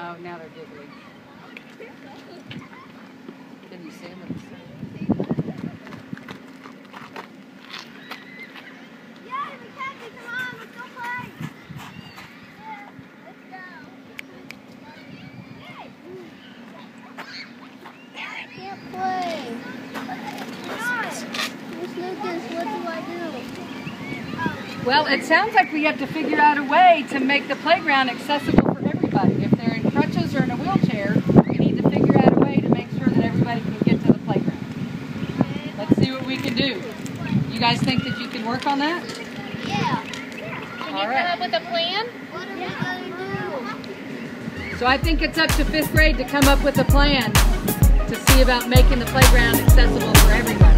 Oh, now they're giggling. Can you see them? Yay, Mackenzie, come on, let's go play. Yeah, let's go. Yay. Can't play. Miss Lucas, what do I do? Well, it sounds like we have to figure out a way to make the playground accessible for everybody. If they're in crutches or in a wheelchair, we need to figure out a way to make sure that everybody can get to the playground. Let's see what we can do. You guys think that you can work on that? Yeah. Can All you right. come up with a plan? What are we gonna do? So I think it's up to fifth grade to come up with a plan to see about making the playground accessible for everybody.